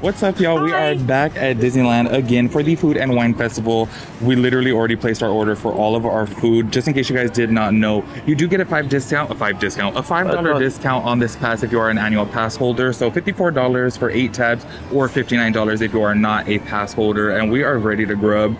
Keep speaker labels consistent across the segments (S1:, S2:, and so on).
S1: What's up, y'all? We are back at Disneyland again for the Food and Wine Festival. We literally already placed our order for all of our food. Just in case you guys did not know, you do get a five discount, a five discount, a five dollar discount on this pass if you are an annual pass holder. So fifty-four dollars for eight tabs, or fifty-nine dollars if you are not a pass holder. And we are ready to grub.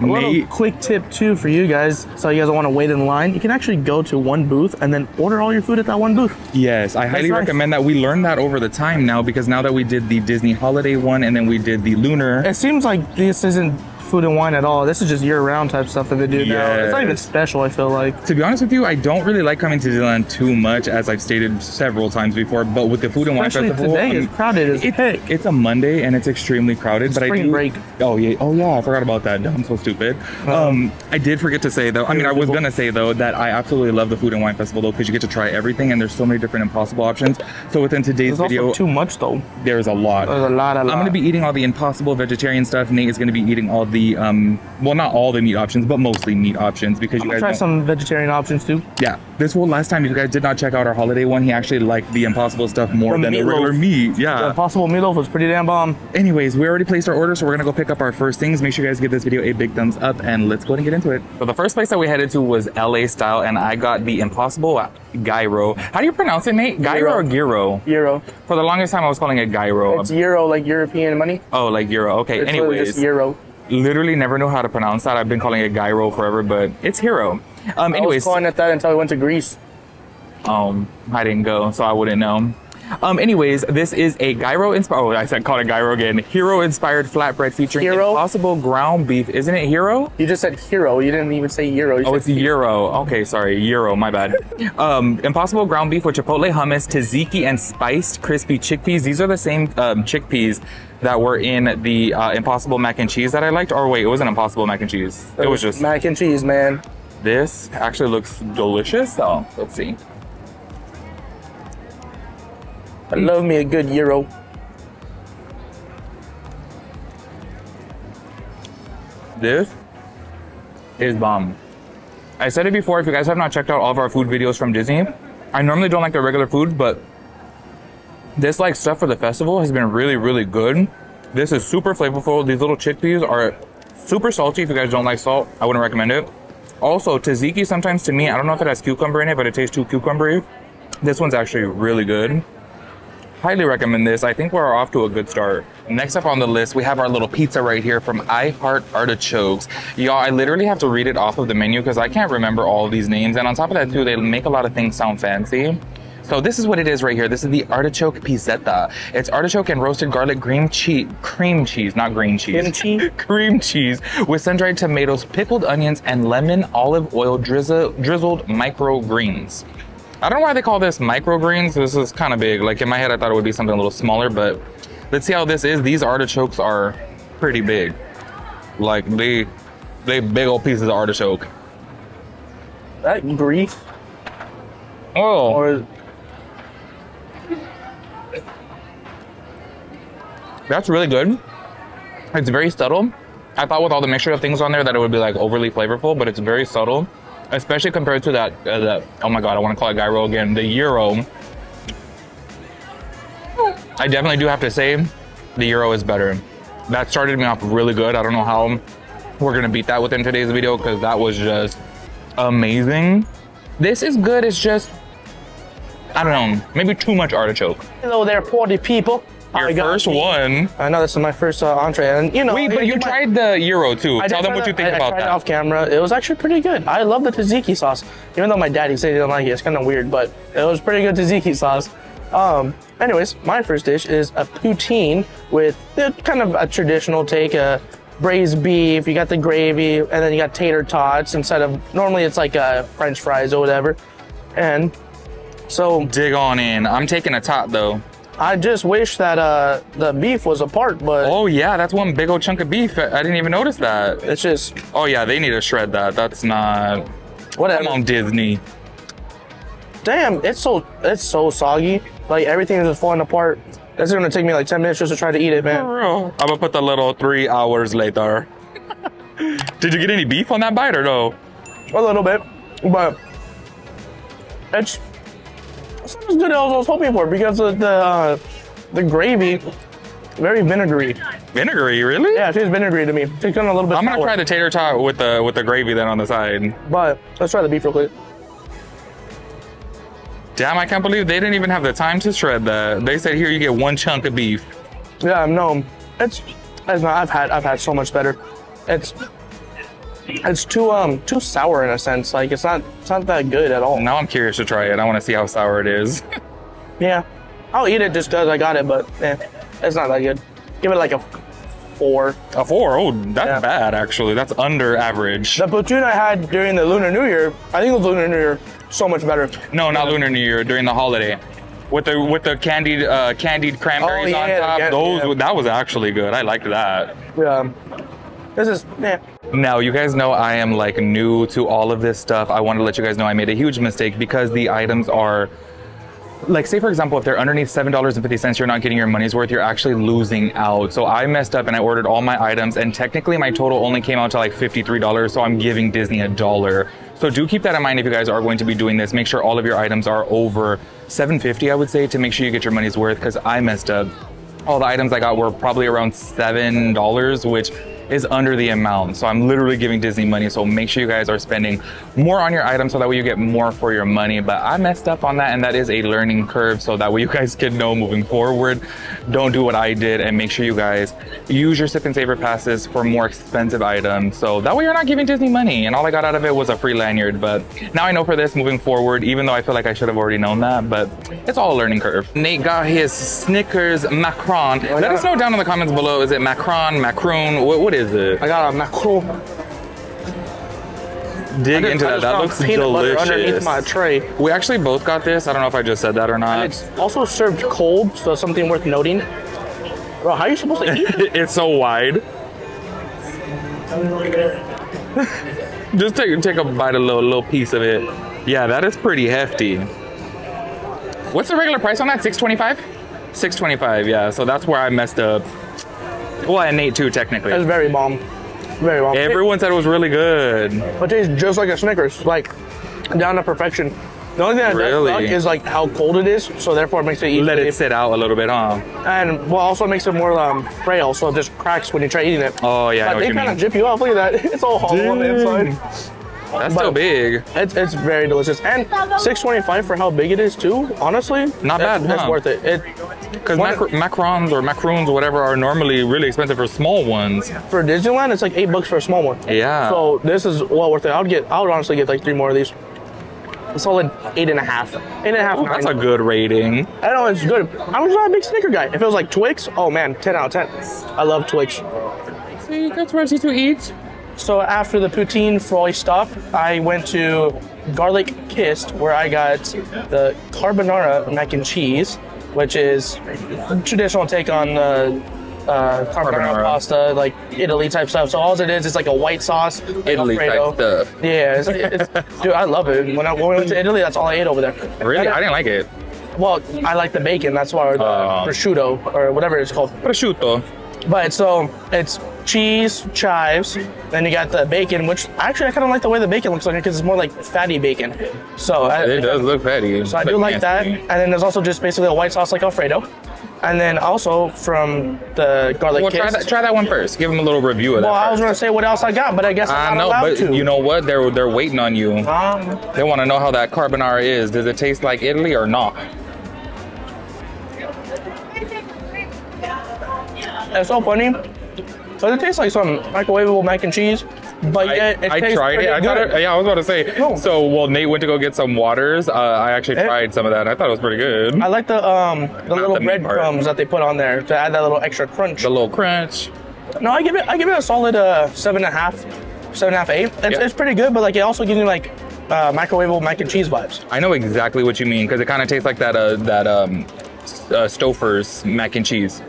S2: A
S1: Nate,
S2: quick tip too for you guys, so you guys don't want to wait in line. You can actually go to one booth and then order all your food at that one booth.
S1: yes, I highly
S2: nice.
S1: recommend that. We learned that over the time now because now that we did the Disney holiday one and then we did the lunar.
S2: It seems like this isn't food and wine at all. This is just year-round type stuff that they do now. It's not even special. I feel like.
S1: To be honest with you, I don't really like coming to Disneyland too much, as I've stated several times before. But with the Food and Wine Festival,
S2: today,
S1: um,
S2: it's crowded as
S1: it-
S2: heck.
S1: It's a Monday and it's extremely crowded. but I
S2: spring
S1: do.
S2: break.
S1: Oh yeah. Oh yeah. I forgot about that. I'm so stupid. Um, I did forget to say though. I mean, I was gonna say though that I absolutely love the Food and Wine Festival though because you get to try everything and there's so many different impossible options. So within today's
S2: There's
S1: video,
S2: too much though.
S1: there's a lot.
S2: There's a lot, a lot.
S1: I'm gonna be eating all the impossible vegetarian stuff. Nate is gonna be eating all the um, well, not all the meat options, but mostly meat options because
S2: I'm
S1: you guys
S2: try
S1: don't-
S2: some vegetarian options too.
S1: yeah, this whole last time, if you guys did not check out our holiday one, he actually liked the impossible stuff more
S2: The
S1: than the
S2: meatloaf.
S1: regular meat.
S2: The
S1: Yeah.
S2: possible meatloaf was pretty damn bomb.
S1: Anyways, we already placed our order, so we're gonna go pick up our first things. Make sure you guys give this video a big thumbs up, and let's go ahead and get into it. So the first place that we headed to was LA style, and I got the impossible gyro. How do you pronounce it, Nate? Gyro or gyro?
S2: Euro.
S1: For the longest time, I was calling it gyro.
S2: It's euro, like European money.
S1: oh, like euro. Okay.
S2: It's
S1: Anyways,
S2: just euro.
S1: Literally never know how to pronounce that. I've been calling it gyro forever, but it's hero. Um.
S2: anyways, I was calling it that until I went to Greece.
S1: Um, I didn't go, so I wouldn't know. Um, anyways, this is a gyro inspired. Oh, I said called it gyro again. Hero inspired flatbread featuring
S2: Hero?
S1: impossible ground beef. Isn't it hero?
S2: You just said hero. You didn't even say euro. You
S1: Oh, it's euro. Okay, sorry, euro. My bad. Um, impossible ground beef with chipotle hummus, tzatziki, and spiced crispy chickpeas. These are the same um, chickpeas that were in the uh, impossible mac and cheese that I liked. Or wait, it wasn't impossible mac and cheese. It was just
S2: mac and cheese, man.
S1: this. Actually, looks delicious. Oh, let's see.
S2: I love me a good euro.
S1: This is bomb. I said it before, if you guys have not checked out all of our food videos from Disney, I normally don't like the regular food, but this like stuff for the festival has been really, really good. This is super flavorful. These little chickpeas are super salty. If you guys don't like salt, I wouldn't recommend it. Also, tzatziki sometimes to me, I don't know if it has cucumber in it, but it tastes too cucumbery. This one's actually really good. Highly recommend this. I think we're off to a good start. Next up on the list, we have our little pizza right here from I Heart Artichokes. Y'all, I literally have to read it off of the menu because I can't remember all these names. And on top of that, too, they make a lot of things sound fancy. So this is what it is right here. This is the artichoke pizzetta. It's artichoke and roasted garlic cream cheese, cream cheese, not green cheese.
S2: Kimchi?
S1: cream cheese with sun-dried tomatoes, pickled onions, and lemon olive oil drizzle, drizzled microgreens. I don't know why they call this microgreens. This is kind of big. Like in my head, I thought it would be something a little smaller, but let's see how this is. These artichokes are pretty big. Like they, they big old pieces of artichoke.
S2: That Greece
S1: Oh,
S2: or
S1: that's really good. It's very subtle. I thought with all the mixture of things on there that it would be like overly flavorful, but it's very subtle, especially compared to that. Uh, that oh my god, I want to call it gyro again. The euro. I definitely do have to say, the euro is better. That started me off really good. I don't know how we're gonna beat that within today's video because that was just amazing. This is good. It's just I don't know, maybe too much artichoke.
S2: hello there, party people.
S1: Your
S2: I
S1: first
S2: me-
S1: one.
S2: I know this is my first uh, entree, and you know.
S1: Wait, but you
S2: might-
S1: tried the euro too.
S2: I
S1: Tell them what you think
S2: I, I
S1: about
S2: tried it
S1: that.
S2: off camera. It was actually pretty good. I love the tzatziki sauce, even though my daddy said he didn't like it. It's kind of weird, but it was pretty good tzatziki sauce. Um, anyways, my first dish is a poutine with uh, kind of a traditional take, a braised beef. You got the gravy, and then you got tater tots instead of normally it's like uh, French fries or whatever. And so
S1: Dig on in. I'm taking a tot though.
S2: I just wish that uh, the beef was apart, but
S1: Oh yeah, that's one big old chunk of beef. I didn't even notice that.
S2: it's just
S1: Oh yeah, they need to shred that. That's not.
S2: whatever.
S1: Come on, Disney.
S2: Damn, it's so it's so soggy. Like everything is just falling apart. This is gonna take me like 10 minutes just to try to eat it, man.
S1: I'm gonna put the little three hours later. Did you get any beef on that bite or no?
S2: A little bit, but it's good as I was hoping for because of the uh, the gravy very vinegary.
S1: Vinegary, really?
S2: Yeah, it tastes vinegary to me. It's kind of a little bit.
S1: I'm gonna
S2: sour.
S1: try the tater tot with the with the gravy then on the side.
S2: But let's try the beef real quick.
S1: Damn, I can't believe they didn't even have the time to shred that. They said here you get one chunk of beef.
S2: Yeah, no, it's it's not. I've had I've had so much better. It's it's too um too sour in a sense. Like it's not it's not that good at all.
S1: Now I'm curious to try it. I want to see how sour it is.
S2: Yeah, I'll eat it just cause I got it, but eh, it's not that good. Give it like a four.
S1: A four? Oh, that's
S2: Yeah.
S1: bad actually. That's under average.
S2: The poutine I had during the Lunar New Year, I think the Lunar New Year so much better.
S1: No, not Lunar New Year during the holiday. With the with the candied uh, candied cranberries
S2: Oh,
S1: on top.
S2: yeah,
S1: Those
S2: yeah.
S1: that was actually good. I liked that.
S2: Yeah, this is eh.
S1: Now, you guys know I am like new to all of this stuff. I want to let you guys know I made a huge mistake because the items are like say for example if they're underneath seven dollars and fifty cents you're not getting your money's worth you're actually losing out. So i messed up and i ordered all my items and technically my total only came out to like $53 so i'm giving disney a dollar. So do keep that in mind if you guys are going to be doing this. Make sure all of your items are over 750 i would say to make sure you get your money's worth because i messed up. All the items I got were probably around seven dollars, which is under the amount. So I'm literally giving Disney money. So make sure you guys are spending more on your items so that way you get more for your money. But I messed up on that, and that is a learning curve. So that way you guys can know moving forward. Don't do what I did, and make sure you guys use your sip and savor passes for more expensive items. So that way you're not giving Disney money. And all I got out of it was a free lanyard. But now I know for this moving forward, even though I feel like I should have already known that, but it's all a learning curve. Nate got his Snickers Macron. Oh, Let us know down in the comments below. Is it Macron, Macroon? What, what is it?
S2: I got a mackerel.
S1: Dig into
S2: I
S1: that. That looks
S2: peanut butter underneath my tray.
S1: We actually both got this. I don't know if I just said that or not.
S2: It's also served cold, so something worth noting. Bro, how are you supposed to eat? It?
S1: it's so wide. Just take take a bite, a little little piece of it. Yeah, that is pretty hefty. What's the regular price on that? Six twenty five. Six twenty five. Yeah. So that's where I messed up. Well, and Nate too, technically.
S2: It's very bomb. Very bomb.
S1: Everyone said it was really good.
S2: It tastes just like a Snickers, like down to perfection. The only thing that
S1: Really?
S2: does is like how cold it is, so therefore it makes it easy.
S1: Let it sit out a little bit, huh?
S2: And well, also makes it more um, frail, so it just cracks when you try eating it.
S1: Oh yeah, I know
S2: they kind of jip you off. Look at that. It's all hollow on the inside.
S1: That's still big.
S2: It's, it's very delicious. And 625 for how big it is too, honestly.
S1: Not
S2: it's,
S1: bad,
S2: It's
S1: huh?
S2: worth it. It
S1: Because
S2: One-
S1: mac- macarons or macaroons or whatever are normally really expensive for small ones.
S2: for Disneyland, it's like eight bucks for a small one.
S1: Yeah.
S2: So this is well worth it. I would get, I would honestly get like three more of these. A solid eight and a half. Eight and a half.
S1: Ooh, that's a good rating.
S2: I know it's good. I'm just not a big Snicker guy. If it was like Twix, oh man, 10 out of 10. I love Twix.
S1: See, that's ready to eat.
S2: So after the poutine Froy stop, I went to Garlic Kissed, where I got the carbonara mac and cheese, which is a traditional take on the uh, carbonara,
S1: Carbonara.
S2: pasta, like Italy type stuff. So all it is is like a white sauce, like
S1: Italy type
S2: Alfredo.
S1: stuff.
S2: Yeah, it's, it's, dude, I love it. When I, when we went to Italy, that's all I ate over there.
S1: Really?
S2: And
S1: I didn't like it.
S2: Well, I like the bacon. That's why the
S1: Oh.
S2: prosciutto or whatever it's called.
S1: Prosciutto.
S2: But so it's cheese, chives, then you got the bacon, which actually I kind of like the way the bacon looks like because it's more like fatty bacon. So I,
S1: It does look fatty.
S2: so I do like that. And then there's also just basically a white sauce like Alfredo. And then also from the garlic
S1: Well, try that. Try that one first. Give them a little review of that.
S2: Well, I was gonna say what else I got, but I guess
S1: I
S2: I'm not
S1: know,
S2: allowed
S1: but
S2: to.
S1: you know what? They're they're waiting on you.
S2: Um,
S1: They want to know how that carbonara is. Does it taste like Italy or not?
S2: it's so funny. So it tastes like some microwavable mac and cheese, but yet it
S1: I, I
S2: tastes
S1: tried it.
S2: pretty
S1: I thought it. Yeah, I was about to say.
S2: No.
S1: So, well, Nate went to go get some waters. Uh, I actually
S2: Eh.
S1: tried some of that. I thought it was pretty good.
S2: I like the um the little
S1: the
S2: breadcrumbs that they put on there to add that little extra crunch.
S1: The little crunch.
S2: No, I give it I give it a solid uh seven and a half, seven and a half, eight. It's,
S1: Yeah.
S2: it's pretty good, but like it also gives me like uh, microwavable mac and cheese vibes.
S1: I know exactly what you mean because it kind of tastes like that. Uh, that um, uh, Stouffer's mac and cheese.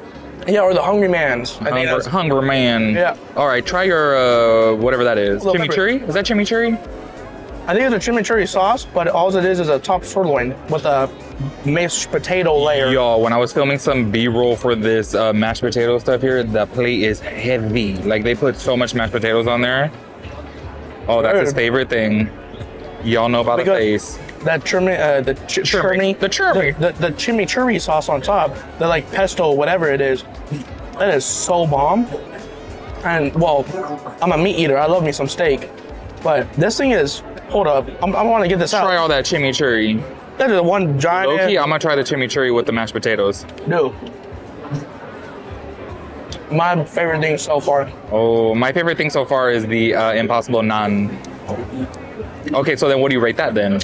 S2: Yeah, or the Hungry Man's. I think
S1: Hunger,
S2: that's,
S1: hunger man.
S2: Yeah.
S1: All right, try your uh, whatever that is.
S2: Little pepper.
S1: Chimichurri? Is that chimichurri?
S2: I think it's a chimichurri sauce, but all it is is a top sirloin with a mashed potato layer.
S1: Y'all, when I was filming some B-roll for this uh, mashed potato stuff here, the plate is heavy. Like they put so much mashed potatoes on there. Oh, that's his favorite thing. Y'all know about the
S2: Because-
S1: face.
S2: That chimi, uh, the ch-
S1: churmi, The churmi.
S2: the, the, the chimichurri sauce on top, the like pesto, whatever it is, that is so bomb. And well, I'm a meat eater. I love me some steak, but this thing is. Hold up, I'm, I want to get this
S1: Try
S2: out.
S1: all that chimichurri.
S2: That is one giant.
S1: Loki, I'm gonna try the chimichurri with the mashed potatoes.
S2: No. My favorite thing so far.
S1: Oh, my favorite thing so far is the uh, Impossible Naan. Okay, so then what do you rate that then?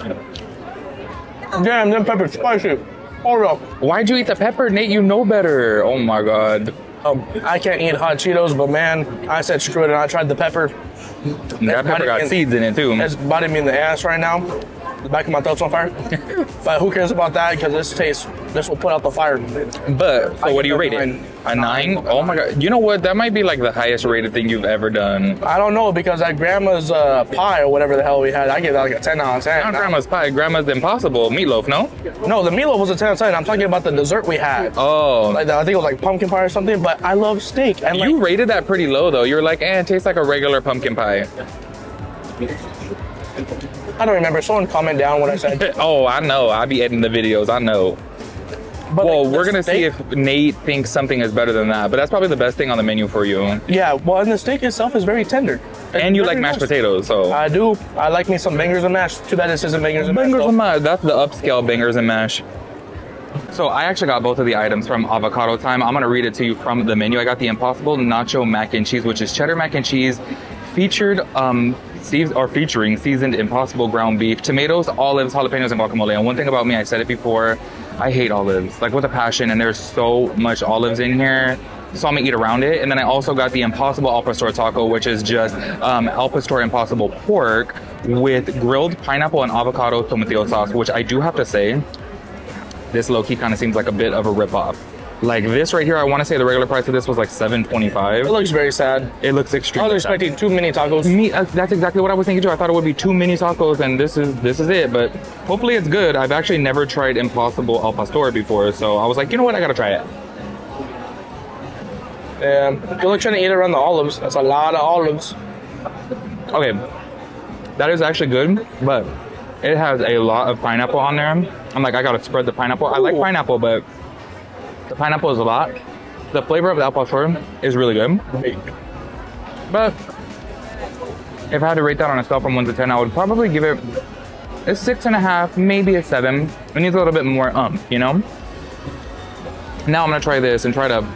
S2: Damn, them pepper's spicy. Hold up.
S1: Why'd you eat the pepper, Nate? You know better. Oh my god.
S2: Um, I can't eat hot Cheetos, but man, I said screw it and I tried the pepper.
S1: That pepper got
S2: biting-
S1: seeds in it too.
S2: It's biting me in the ass right now. The back of my throat's on fire. but who cares about that? Because this tastes, this will put out the fire.
S1: But so what do you rate
S2: it a nine.
S1: Nine? Oh my god. You know what? That might be like the highest rated thing you've ever done.
S2: I don't know because that grandma's uh, pie or whatever the hell we had, I gave that like a 10 out of 10.
S1: Not grandma's pie. Grandma's impossible meatloaf. No.
S2: No, the meatloaf was a 10 out of 10. I'm talking about the dessert we had.
S1: Oh.
S2: Like I think it was like pumpkin pie or something. But I love steak. And like,
S1: you rated that pretty low though. You're like, eh, it tastes like a regular pumpkin pie.
S2: I don't remember. Someone comment down what I said.
S1: Oh, I know. I be editing the videos. I know.
S2: But
S1: Well,
S2: like,
S1: we're gonna see if Nate thinks something is better than that. But that's probably the best thing on the menu for you.
S2: Yeah, well, and the steak itself is very tender. It's
S1: And you like mashed
S2: nice.
S1: potatoes, so.
S2: I do. I like me some bangers and mash. Too bad this isn't bangers and mash.
S1: Bangers and mash. That's the upscale bangers and mash. So I actually got both of the items from Avocado Time. I'm gonna read it to you from the menu. I got the Impossible Nacho Mac and Cheese, which is cheddar mac and cheese, featured um, seas- are featuring seasoned Impossible ground beef, tomatoes, olives, jalapenos, and guacamole. And one thing about me, I said it before, I hate olives, like with a passion. And there's so much olives in here. So I'm gonna eat around it. And then I also got the Impossible Al Pastor taco, which is just um, Al Pastor Impossible pork with grilled pineapple and avocado tomatillo sauce, which I do have to say, this low key kind of seems like a bit of a ripoff. Like this right here, I want to say the regular price of this was like 725.
S2: It looks very sad.
S1: It looks
S2: I
S1: extremely.
S2: was expecting too many tacos.
S1: Me, uh, that's exactly what I was thinking too. I thought it would be two mini tacos, and this is this is it. But hopefully it's good. I've actually never tried Impossible Al Pastor before, so I was like, you know what, I gotta try it.
S2: And good luck trying to eat around the olives. That's a lot of olives.
S1: Okay, that is actually good, but it has a lot of pineapple on there. I'm like, I gotta spread the pineapple. I like pineapple, but the pineapple is a lot. The flavor of the Al Pastor is really good. But if I had to rate that on a scale from one to ten, I would probably give it a six and a half, maybe a seven. It needs a little bit more umph, you know. Now I'm gonna try this and try to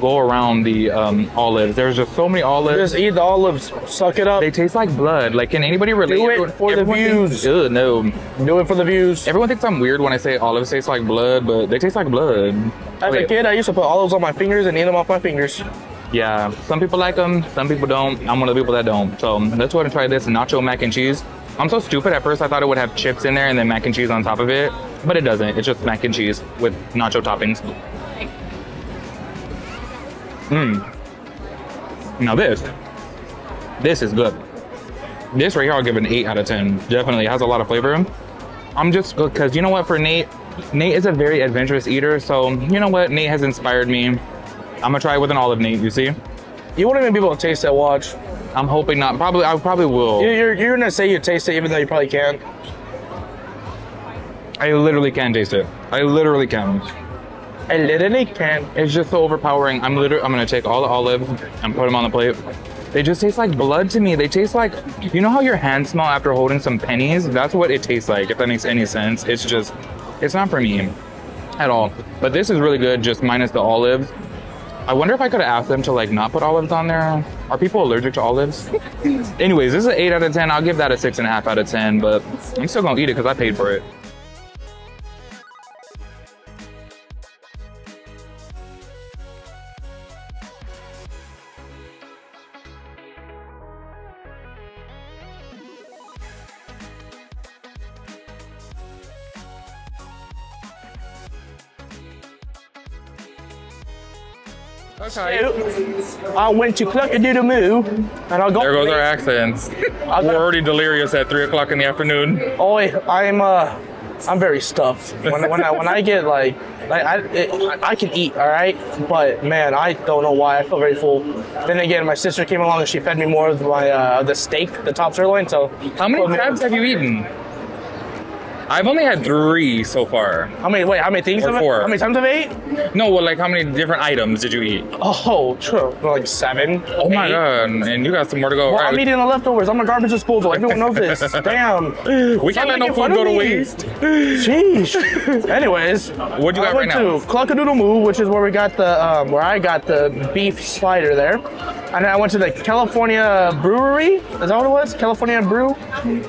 S1: go around the um, olives. There's just so many olives.
S2: Just eat the olives. Suck it up.
S1: They taste like blood. Like, can anybody relate?
S2: Do it for the
S1: everyone thinks-
S2: views.
S1: Ugh, no.
S2: Do it for the views.
S1: Everyone thinks I'm weird when I say olives taste like blood, but they taste like blood.
S2: As a kid, I used to put olives on my fingers and eat them off my fingers.
S1: Yeah, some people like them, some people don't. I'm one of the people that don't. So let's go ahead and try this nacho mac and cheese. I'm so stupid. At first, I thought it would have chips in there and then mac and cheese on top of it, but it doesn't. It's just mac and cheese with nacho toppings. Mmm. Now this, this is good. This right here, I'll give an eight out of ten. Definitely it has a lot of flavor. I'm just because you know what? For Nate, Nate is a very adventurous eater. So you know what? Nate has inspired me. I'm gonna try it with an olive, Nate. You see?
S2: You won't even be able to taste that watch.
S1: I'm hoping not. Probably, I probably will.
S2: You- You're, you're gonna say you taste it even though you probably can't.
S1: I literally can taste it. I literally can.
S2: I literally can't.
S1: It's just so overpowering. I'm literally, I'm gonna take all the olives and put them on the plate. They just taste like blood to me. They taste like, you know how your hands smell after holding some pennies? That's what it tastes like. If that makes any sense. It's just, it's not for me at all. But this is really good, just minus the olives. I wonder if I could have asked them to like not put olives on there. Are people allergic to olives? Anyways, this is an eight out of ten. I'll give that a six and a half out of ten. But I'm still gonna eat it because I paid for it. Okay.
S2: I went to Cluck a Doodle Moo, and I'll go.
S1: There goes our accents.
S2: I'll
S1: We're already delirious at three o'clock in the afternoon.
S2: Oi, I'm uh, I'm very stuffed. When, when I when I get like like I it, I can eat, all right, but man, I don't know why I feel very full. Then again, my sister came along and she fed me more of my uh, the steak, the top sirloin. So
S1: How many
S2: Well,
S1: crabs have you eaten? I've only had three so far.
S2: How many? Wait, how many things?
S1: Or
S2: have I-
S1: four.
S2: How many times have I ate?
S1: No, well, like how many different items did you eat?
S2: Oh, true. Like seven.
S1: Oh my god, and you got some more to go.
S2: Well,
S1: All
S2: I'm
S1: right,
S2: eating the leftovers. I'm a garbage disposal. Everyone knows this. Damn.
S1: we
S2: Stop
S1: can't let no food go to waste.
S2: Sheesh. Anyways,
S1: What do you got
S2: I went
S1: right now?
S2: to Cluckadoodle Moo, which is where we got the um, where I got the beef slider there, and then I went to the California Brewery. Is that what it was? California Brew,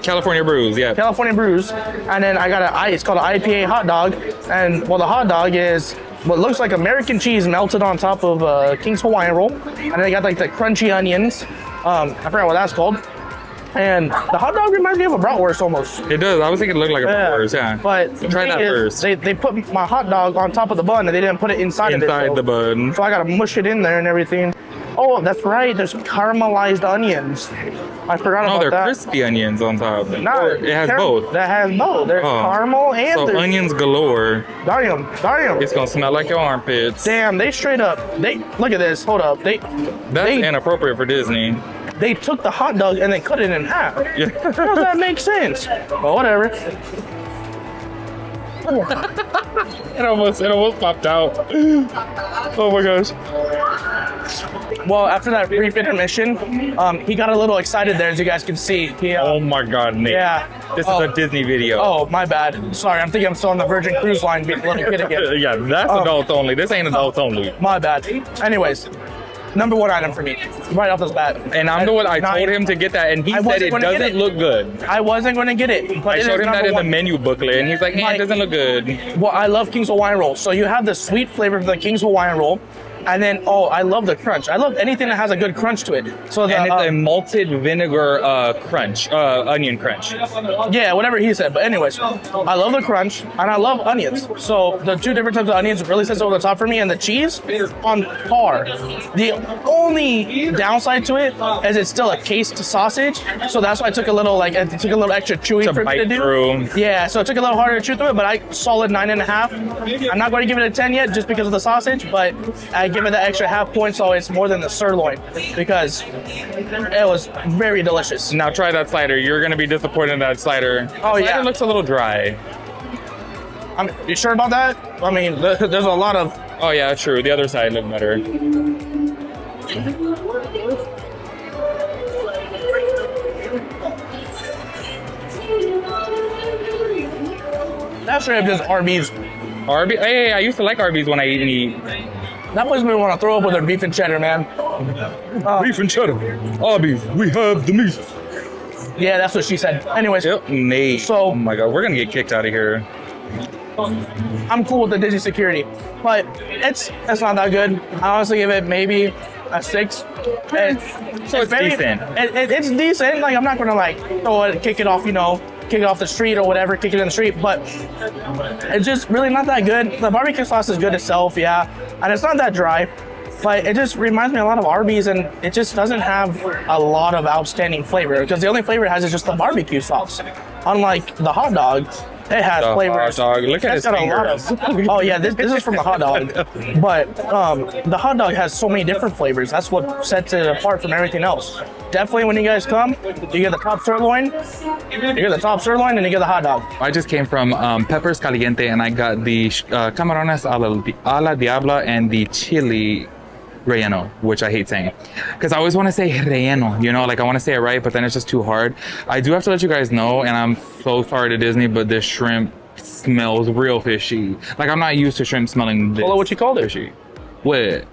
S1: California Brews, yeah.
S2: California Brews, and then I got an I- it's called an IPA hot dog, and well the hot dog is what looks like American cheese melted on top of uh, King's Hawaiian roll, and then they got like the crunchy onions. Um, I forgot what that's called. And the hot dog reminds me of a bratwurst almost.
S1: It does. I was thinking it looked like a bratwurst, yeah.
S2: But the
S1: Try that
S2: is,
S1: first.
S2: They, they put my hot dog on top of the bun and they didn't put it inside, of it.
S1: Inside
S2: so-
S1: the bun.
S2: So I gotta mush it in there and everything. Oh, that's right. There's caramelized onions. I forgot
S1: No,
S2: about
S1: they're
S2: that.
S1: crispy onions on top.
S2: No,
S1: Or it has both.
S2: That has both. There's
S1: Oh.
S2: caramel and
S1: So
S2: there's
S1: onions galore.
S2: damn, damn.
S1: It's gonna smell like your armpits.
S2: Damn, they straight up. They look at this. Hold up. They
S1: That's
S2: they
S1: inappropriate for Disney.
S2: they took the hot dog and they cut it in half.
S1: Yeah.
S2: How does that make sense? Well, whatever.
S1: it almost it almost popped out. Oh my gosh.
S2: Well, after that brief intermission, um, he got a little excited there, as you guys can see. He, uh,
S1: Oh my god, Nick.
S2: yeah.
S1: This
S2: oh,
S1: is a Disney video.
S2: Oh, my bad. Sorry, I'm thinking I'm still on the Virgin Cruise Line being a little kid again.
S1: yeah, that's
S2: Oh.
S1: adults only. This ain't adults only.
S2: My bad. Anyways, number one item for me, right off the bat.
S1: And I'm the one I told him to get that, and he
S2: I
S1: said it doesn't look good.
S2: I wasn't going to get it, but
S1: I
S2: it
S1: showed him that in the menu booklet, and he's like, "Hey,
S2: My-
S1: it doesn't look good."
S2: Well, I love King's Hawaiian roll. So you have the sweet flavor of the King's Hawaiian roll, and then oh, I love the crunch. I love anything that has a good crunch to it. So the,
S1: And it's a
S2: um,
S1: malted vinegar uh, crunch, uh, onion crunch.
S2: Yeah, whatever he said. But anyways, I love the crunch and I love onions. So the two different types of onions really sits over the top for me, and the cheese is on par. The only downside to it is it's still a cased sausage, so that's why I took a little like it took a little extra chewy
S1: To
S2: for me to
S1: bite
S2: do.
S1: through.
S2: Yeah, so it took a little harder to chew through it, but I solid nine and a half. I'm not going to give it a ten yet just because of the sausage, but I give it the extra half point, so it's more than the sirloin because it was very delicious.
S1: Now try that slider. You're gonna be disappointed in that slider.
S2: Oh,
S1: The
S2: yeah.
S1: Slider looks a little dry.
S2: I'm, you sure about that? I mean, th- there's a lot of.
S1: Oh yeah, true. The other side looked better.
S2: That's straight up just Arby's.
S1: Arby's. Hey, I used to like Arby's when I eat meat.
S2: That place me want to throw up with their beef and cheddar, man.
S1: Uh, beef and cheddar. Arby's. We have the meat.
S2: Yeah, that's what she said. Anyways,
S1: Yep. Nate.
S2: So-
S1: oh my god, we're gonna get kicked out of here.
S2: I'm cool with the Disney security, but it's it's not that good. I honestly give it maybe a six. It-
S1: So it's decent.
S2: It, it- it's decent. Like I'm not gonna like throw it, kick it off, you know, kick it off the street or whatever, kick it in the street. But it's just really not that good. The barbecue sauce is good itself, yeah, and it's not that dry. But it just reminds me a lot of Arby's, and it just doesn't have a lot of outstanding flavor because the only flavor it has is just the barbecue sauce. Unlike the hot dog, it has
S1: The
S2: flavors.
S1: hot dog. Look at his
S2: got a lot
S1: fingers.
S2: of. Oh yeah, this, this is from the hot dog. But um, the hot dog has so many different flavors. That's what sets it apart from everything else. Definitely, when you guys come, you get the top sirloin, you get the top sirloin, and you get the hot dog.
S1: I just came from um, Peppers Caliente and I got the uh, camarones a la, a la diabla and the chili relleno, which I hate saying. Because I always want to say relleno, you know, like I want to say it right, but then it's just too hard. I do have to let you guys know, and I'm so sorry to Disney, but this shrimp smells real fishy. Like I'm not used to shrimp smelling this
S2: Call what you called it.
S1: fishy. What?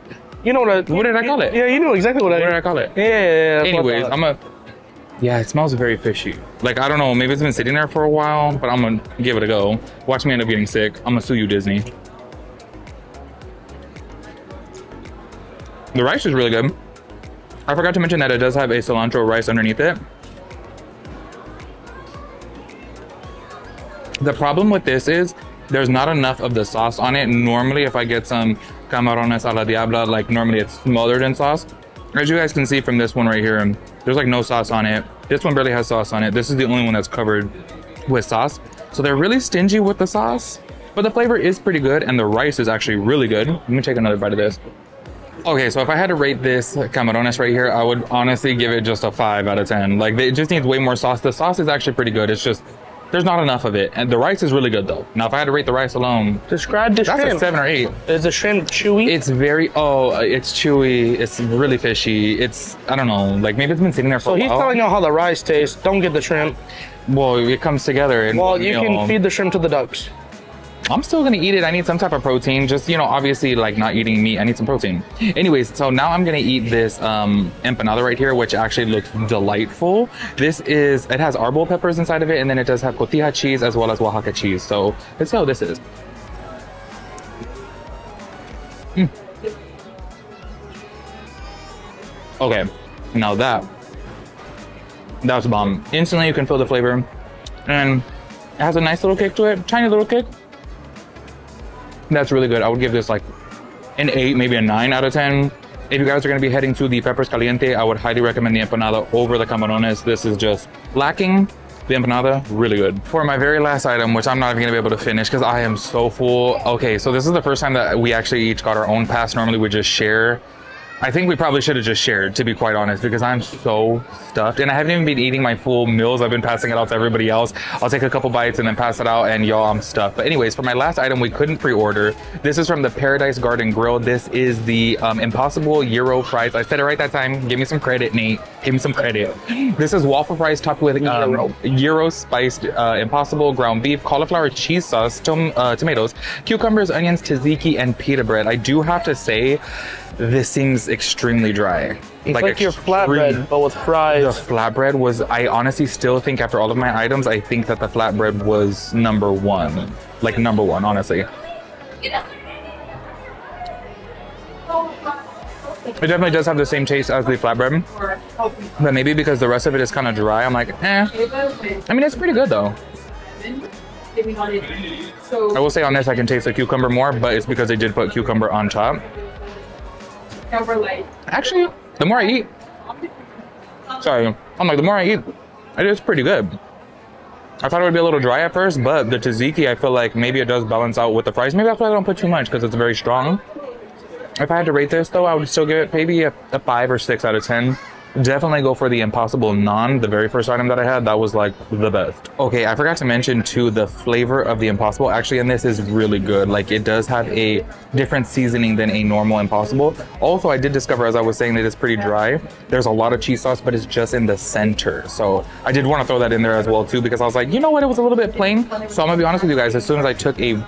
S2: You know what? I,
S1: What did I call it?
S2: Yeah, you know exactly what I.
S1: What did I call it?
S2: Yeah, yeah, yeah, what
S1: Anyways. I'm a. Yeah, it smells very fishy. Like I don't know, maybe it's been sitting there for a while, but I'm gonna give it a go. Watch me end up getting sick. I'm gonna sue you, Disney. The rice is really good. I forgot to mention that it does have a cilantro rice underneath it. The problem with this is there's not enough of the sauce on it. Normally, if I get some camarones a la diabla, like normally it's smothered in sauce. As you guys can see from this one right here, there's like no sauce on it. This one barely has sauce on it. This is the only one that's covered with sauce. So they're really stingy with the sauce, but the flavor is pretty good and the rice is actually really good. Let me take another bite of this. Okay, so if I had to rate this camarones right here, I would honestly give it just a five out of 10. Like it just needs way more sauce. The sauce is actually pretty good. It's just there's not enough of it. And the rice is really good though. Now, if I had to rate the rice alone,
S2: Describe the
S1: that's
S2: shrimp.
S1: a seven or eight.
S2: Is the shrimp chewy?
S1: It's very oh, it's chewy. It's really fishy. It's I don't know, like maybe it's been sitting there for
S2: so
S1: a
S2: he's
S1: while.
S2: telling you how the rice tastes. Don't get the shrimp.
S1: well, it comes together. And,
S2: Well, you
S1: know,
S2: can feed the shrimp to the ducks.
S1: I'm still gonna eat it. I need some type of protein. Just you know, obviously, like not eating meat, I need some protein. Anyways, so now I'm gonna eat this um, empanada right here, which actually looks delightful. This is it has arbol peppers inside of it, and then it does have cotija cheese as well as Oaxaca cheese. So let's see how this is. Mm. Okay, now that that's bomb. Instantly, you can feel the flavor, and it has a nice little kick to it, tiny little kick. That's really good. I would give this like an eight, maybe a nine out of ten. If you guys are going to be heading to the Peppers Caliente, I would highly recommend the empanada over the camarones. This is just lacking. The empanada, really good. For my very last item, which I'm not even gonna be able to finish because I am so full. Okay, so this is the first time that we actually each got our own pass. Normally we just share. I think we probably should have just shared, to be quite honest, because I'm so stuffed. And I haven't even been eating my full meals. I've been passing it out to everybody else. I'll take a couple bites and then pass it out, and y'all, I'm stuffed. But anyways, for my last item, we couldn't pre-order. This is from the Paradise Garden Grill. This is the um, Impossible Euro fries. I said it right that time. Give me some credit, Nate. Give me some credit. This is waffle fries topped with um,
S2: Euro.
S1: Euro spiced uh, Impossible ground beef, cauliflower cheese sauce, tom- uh, tomatoes, cucumbers, onions, tzatziki, and pita bread. I do have to say, this seems extremely dry.
S2: It's like, your
S1: extreme-
S2: flatbread, but with fries.
S1: The
S2: fries.
S1: flatbread was, I honestly still think after all of my items, I think that the flatbread was number one. Like number one, honestly. It definitely does have the same taste as the flatbread, but maybe because the rest of it is kind of dry, I'm like, eh. I mean, it's pretty good though. I will say on this, I can taste the cucumber more, but it's because they did put cucumber on top. Actually, the more I eat, sorry, I'm like, the more I eat, it is pretty good. I thought it would be a little dry at first, but the tzatziki, I feel like maybe it does balance out with the fries. Maybe that's why I don't put too much because it's very strong. If I had to rate this though, I would still give it maybe a, a five or six out of ten. Definitely go for the Impossible Naan, the very first item that I had. That was like the best. Okay, I forgot to mention too the flavor of the Impossible. Actually, in this is really good. Like it does have a different seasoning than a normal Impossible. Also, I did discover as I was saying that it's pretty dry. There's a lot of cheese sauce, but it's just in the center. So I did want to throw that in there as well too because I was like, you know what, it was a little bit plain. So I'm gonna be honest with you guys. As soon as I took a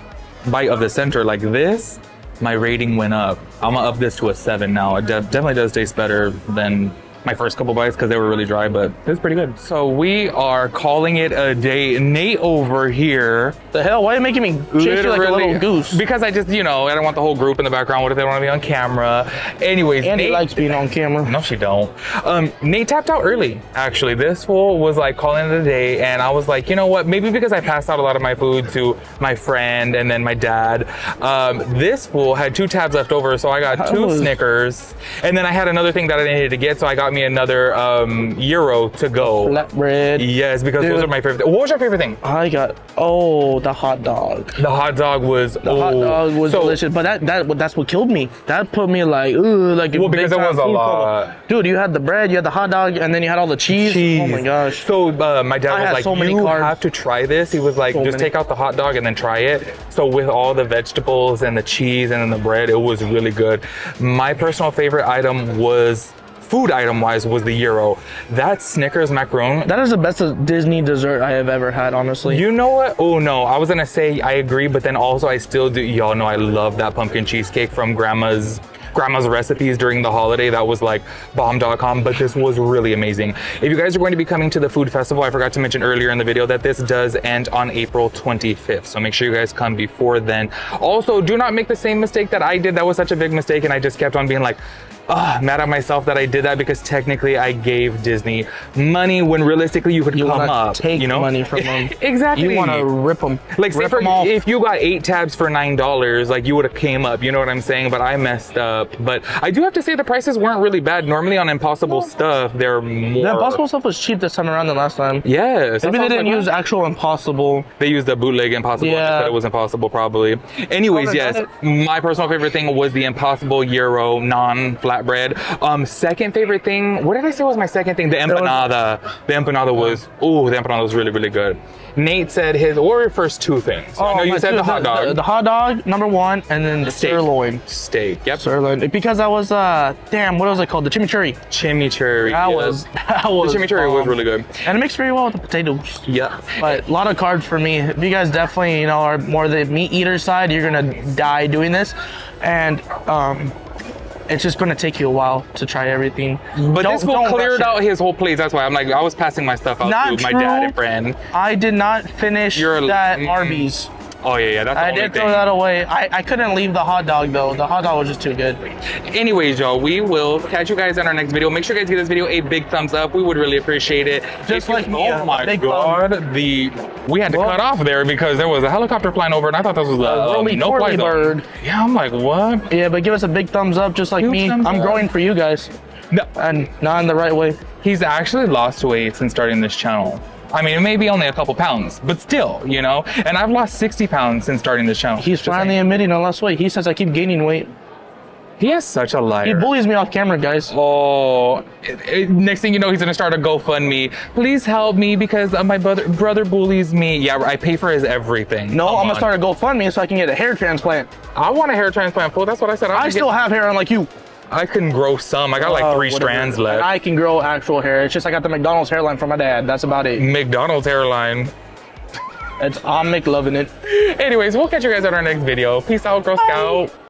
S1: bite of the center like this, my rating went up. I'm gonna up this to a seven now. It de- definitely does taste better than my first couple bites because they were really dry, but it's pretty good. So we are calling it a day. Nate over here.
S2: The hell? Why are you making me chase you like a little goose?
S1: Because I just, you know, I don't want the whole group in the background. What if they want to be on camera? Anyways,
S2: Andy
S1: Nate,
S2: likes being on camera.
S1: no, she don't. Um, Nate tapped out early. Actually, this fool was like calling it a day, and I was like, you know what? Maybe because I passed out a lot of my food to my friend and then my dad. Um, this fool had two tabs left over, so I got two
S2: was-
S1: Snickers, and then I had another thing that I needed to get, so I got me another um, euro to go.
S2: Flatbread.
S1: Yes, because
S2: Dude.
S1: those are my favorite. What was your favorite thing?
S2: I got oh the hot dog.
S1: The hot dog was.
S2: The hot dog was delicious, but that that that's what killed me. That put me like ooh like
S1: Well, because it was a lot.
S2: Dude, you had the bread, you had the hot dog, and then you had all the cheese. Oh my gosh.
S1: So uh, my dad
S2: I
S1: was like,
S2: so many
S1: "You
S2: carbs.
S1: have to try this." He was like,
S2: So
S1: "Just
S2: many.
S1: take out the hot dog and then try it." So with all the vegetables and the cheese and then the bread, it was really good. My personal favorite item was food item wise was the euro. That Snickers macaron.
S2: That is the best Disney dessert I have ever had, honestly.
S1: You know what? Oh no, I was gonna say I agree, but then also I still do. Y'all know I love that pumpkin cheesecake from Grandma's grandma's recipes during the holiday. That was like bomb.com, but this was really amazing. If you guys are going to be coming to the food festival, I forgot to mention earlier in the video that this does end on April 25th. So make sure you guys come before then. Also, do not make the same mistake that I did. That was such a big mistake, and I just kept on being like, ah, mad at myself that I did that because technically I gave Disney money when realistically you could
S2: you
S1: come up.
S2: to take
S1: you know?
S2: money from them.
S1: exactly.
S2: You want to rip them.
S1: Like, say
S2: rip
S1: for,
S2: them off.
S1: if you got eight tabs for nine dollars, like you would have came up. You know what I'm saying? But I messed up. But I do have to say the prices weren't really bad. Normally on Impossible stuff, they're more.
S2: the Impossible stuff was cheap this time around than last time.
S1: Yes.
S2: Maybe they
S1: that's what I was
S2: didn't
S1: like,
S2: use
S1: huh?
S2: actual Impossible.
S1: They used the bootleg Impossible.
S2: Yeah.
S1: Yeah. Said it was impossible, probably. Anyways,
S2: Well,
S1: yes. My personal favorite thing was the Impossible Euro non-flat flatbread. Um, second favorite thing. What did I say was my second thing? The empanada. The empanada was. Ooh, the empanada was really really good. Nate said his. What were your first two things? I know you said
S2: two-
S1: the hot dog.
S2: The, the hot dog, number one, and then the
S1: Steak.
S2: sirloin.
S1: steak. Yep.
S2: Sirloin. Because that was uh, damn, what was it called? The chimichurri.
S1: Chimichurri.
S2: That
S1: yes.
S2: was that was.
S1: The chimichurri was really good.
S2: And it mixed very well with the potatoes.
S1: Yeah.
S2: But a lot of carbs for me. If you guys definitely, you know, are more the meat eater side, you're gonna die doing this. And um it's just gonna take you a while to try everything.
S1: But
S2: Don't-
S1: this will it out his whole place. That's why I'm like, I was passing my stuff out
S2: Not
S1: to my dad and friend.
S2: I did not finish
S1: You're
S2: that
S1: mm.
S2: Arby's.
S1: Oh yeah, yeah. That's the
S2: I did
S1: thing.
S2: throw that away. I, I couldn't leave the hot dog though. The hot dog was just too good.
S1: Anyways, y'all, we will catch you guys in our next video. Make sure you guys give this video a big thumbs up. We would really appreciate it.
S2: Just
S1: If you-
S2: like me,
S1: oh my god, the we had to cut off there because there was a helicopter flying over, and I thought this was a,
S2: A
S1: um,
S2: roly
S1: no fly zone.
S2: bird.
S1: Yeah, I'm like, what?
S2: Yeah, but give us a big thumbs up, just like me. I'm
S1: up.
S2: growing for you guys,
S1: No,
S2: and not in the right way.
S1: he's actually lost weight since starting this channel. I mean, it may be only a couple pounds, but still, you know. And I've lost 60 pounds since starting this channel.
S2: He's finally
S1: saying.
S2: admitting I lost weight. He says I keep gaining weight.
S1: He is such a liar.
S2: He bullies me off camera, guys.
S1: Oh, it- it- next thing you know, he's gonna start a GoFundMe. Please help me because uh, my brother brother bullies me. Yeah, I pay for his everything.
S2: No,
S1: Come
S2: I'm gonna start a GoFundMe so I can get a hair transplant.
S1: I want a hair transplant, fool. That's what I said. I,
S2: I
S1: can
S2: still have hair unlike you.
S1: I can grow some. I got like
S2: Uh,
S1: three
S2: whatever.
S1: strands left.
S2: I can grow actual hair. It's just I got the McDonald's hairline from my dad. That's about it.
S1: McDonald's hairline.
S2: It's I'm McLovin' it.
S1: Anyways, we'll catch you guys at our next video. Peace out, Girl Scout.